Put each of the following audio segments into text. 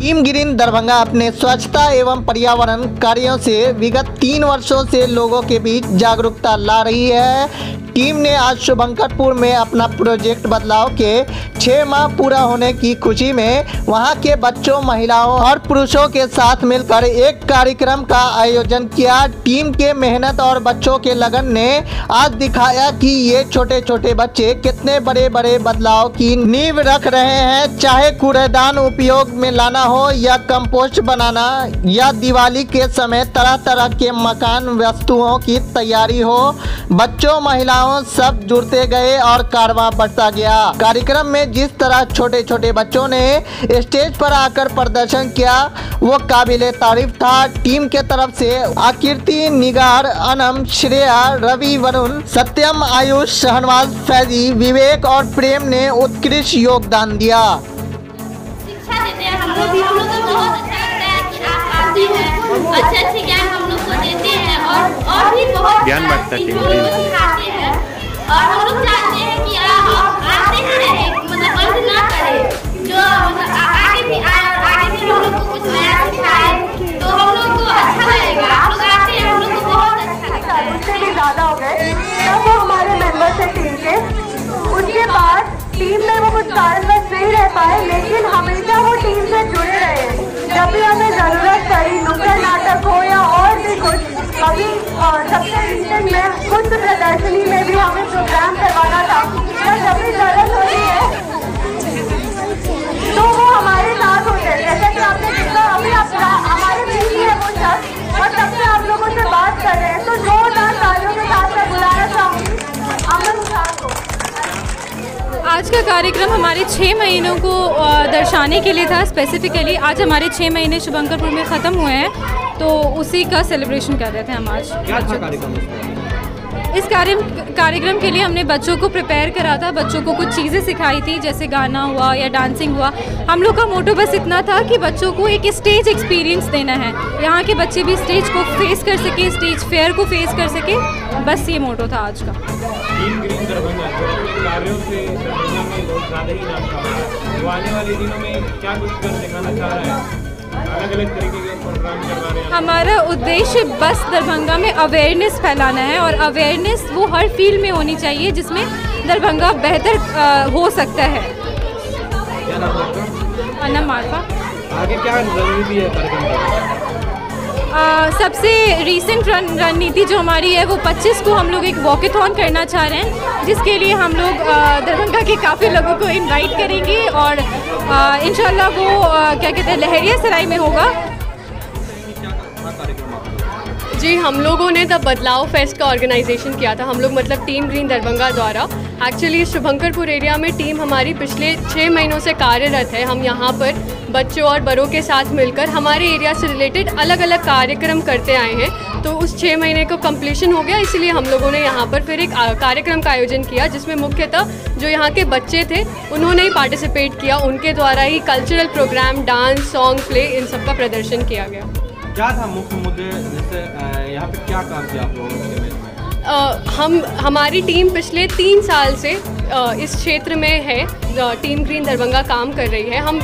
Team green Darbhanga अपने स्वच्छता एवं पर्यावरण कार्यों से विगत तीन वर्षों से लोगों के बीच जागरूकता ला रही है। टीम ने आज शुभंकरपुर में अपना प्रोजेक्ट बदलाव के छः माह पूरा होने की खुशी में वहाँ के बच्चों, महिलाओं और पुरुषों के साथ मिलकर एक कार्यक्रम का आयोजन किया। टीम के मेहनत और बच्चों के लगन ने आज दिखाया कि ये छोटे छोटे बच्चे कितने बड़े बड़े बदलाव की नींव रख रहे हैं। चाहे कूड़ेदान उपयोग में लाना हो या कंपोस्ट बनाना या दिवाली के समय तरह तरह के मकान, वस्तुओं की तैयारी हो, बच्चों, महिलाओं सब जुड़ते गए और कारवा बढ़ता गया। कार्यक्रम में जिस तरह छोटे छोटे बच्चों ने स्टेज पर आकर प्रदर्शन किया वो काबिल तारीफ़ था। टीम के तरफ़ से आकृति निगार अनम श्रेया रवि वरुण सत्यम आयुष शहनवाज फैजी विवेक और प्रेम ने उत्कृष्ट योगदान दिया। शिक्षा देते हैं हम लोग। हम लोग को बहुत अच्छा लगता है कि आप आते हैं। अच्छे अच्छे ज्ञान हम लोग को देते हैं और और भी बहुत ज्ञान बांटता है। और हम लोग चाहते हैं कि आप आते ही रहे मतलब बंद ना करें। जो मतलब आगे भी आए और आगे भी हम लोग को कुछ नया सिखाए तो हम लोग को अच्छा लगेगा। आप लोग आते हैं, हम लोग को बहुत अच्छा लगता है। उससे भी ज़्यादा हो गए। हमारे मेंबर्स है टीम के, उसके बाद टीम में वो कुछ कारणवश नहीं रह पाए, लेकिन हमेशा वो टीम से जुड़े रहे। जब भी हमें ज़रूरत पड़ी, नुक्कड़ नाटक हो या और भी कुछ अभी सबसे रिसेंट में कुछ प्रदर्शनी में भी हमें प्रोग्राम करवाना था या जब भी ज़रूरत होती है। तो वो हमारे साथ होते हैं जैसा कि आपने देखा अभी आप हमारे बीच ही है वो शख्स और तब से आप लोगों से बात कर रहे हैं। तो जोरदार तालियों के साथ मैं बुलाना चाहूँगी अमन शाह को। आज का कार्यक्रम हमारे छः महीनों को दर्शाने के लिए था। स्पेसिफिकली आज हमारे छः महीने शुभंकरपुर में ख़त्म हुए हैं तो उसी का सेलिब्रेशन कर रहे थे हम आज। क्या था कार्यक्रम? इस कार्य कार्यक्रम के लिए हमने बच्चों को प्रिपेयर करा था, बच्चों को कुछ चीज़ें सिखाई थी, जैसे गाना हुआ या डांसिंग हुआ। हम लोग का मोटो बस इतना था कि बच्चों को एक स्टेज एक्सपीरियंस देना है। यहाँ के बच्चे भी स्टेज को फेस कर सके स्टेज फेयर को फेस कर सके। बस ये मोटो था आज का। वो आने वाले दिनों में क्या कुछ कर दिखाना चाह अलग अलग तरीके के प्रोग्राम करवा रहे हैं। हमारा उद्देश्य बस दरभंगा में अवेयरनेस फैलाना है और अवेयरनेस वो हर फ़ील्ड में होनी चाहिए जिसमें दरभंगा बेहतर हो सकता है। क्या नाम आपका? आगे क्या ज़रूरी है कार्यक्रम सबसे रीसेंट रन रणनीति जो हमारी है वो 25 को हम लोग एक वॉकेथॉन करना चाह रहे हैं जिसके लिए हम लोग दरभंगा के काफ़ी लोगों को इनवाइट करेंगे और इन वो आ, क्या कहते हैं लहरिया सराय में होगा। जी, हम लोगों ने द बदलाव फेस्ट का ऑर्गेनाइजेशन किया था। हम लोग मतलब टीम ग्रीन दरभंगा द्वारा। एक्चुअली शुभंकरपुर एरिया में टीम हमारी पिछले छः महीनों से कार्यरत है। हम यहाँ पर बच्चों और बड़ों के साथ मिलकर हमारे एरिया से रिलेटेड अलग अलग कार्यक्रम करते आए हैं। तो उस छः महीने को कंप्लीशन हो गया, इसलिए हम लोगों ने यहाँ पर फिर एक कार्यक्रम का आयोजन किया, जिसमें मुख्यतः जो यहाँ के बच्चे थे, उन्होंने ही पार्टिसिपेट किया। उनके द्वारा ही cultural programme dance song play इन सब का प्रदर्शन किया गया। क्या था मुख्य मुद्दे? जैसे यहाँ पे क्या काम किया आप लोगों ने हम, हमारी टीम पिछले तीन साल से इस क्षेत्र में है टीम ग्रीन दरभंगा काम कर रही है। हम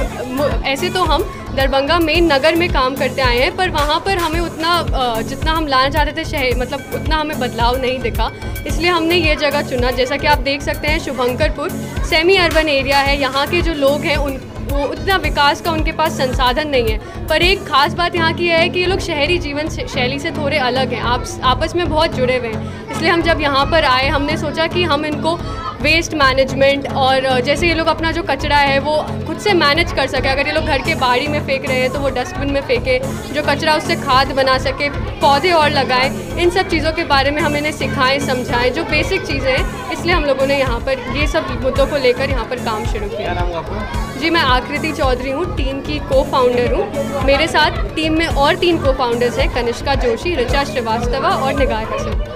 ऐसे तो हम दरभंगा मेन नगर में काम करते आए हैं, पर वहाँ पर हमें उतना जितना हम लाना चाहते थे शहर मतलब उतना हमें बदलाव नहीं दिखा। इसलिए हमने ये जगह चुना। जैसा कि आप देख सकते हैं, शुभंकरपुर सेमी अर्बन एरिया है। यहाँ के जो लोग हैं, उन वो उतना विकास का उनके पास संसाधन नहीं है। पर एक खास बात यहाँ की है कि ये लोग शहरी जीवन शैली से थोड़े अलग हैं। आप आपस में बहुत जुड़े हुए हैं। इसलिए हम जब यहाँ पर आए, हमने सोचा कि हम इनको वेस्ट मैनेजमेंट और जैसे ये लोग अपना जो कचरा है, वो खुद से मैनेज कर सके। अगर ये लोग घर के बाड़ी में फेंक रहे हैं तो वो डस्टबिन में फेंके, जो कचरा उससे खाद बना सके, पौधे और लगाएँ, इन सब चीज़ों के बारे में हम इन्हें सिखाएँ, समझाएँ, जो बेसिक चीज़ें हैं। इसलिए हम लोगों ने यहाँ पर ये सब मुद्दों को लेकर यहाँ पर काम शुरू किया। जी, मैं आकृति चौधरी हूँ टीम की को फाउंडर हूँ। मेरे साथ टीम में और तीन को फाउंडर्स हैं, कनिष्का जोशी, ऋचा श्रीवास्तवा और निगार हसन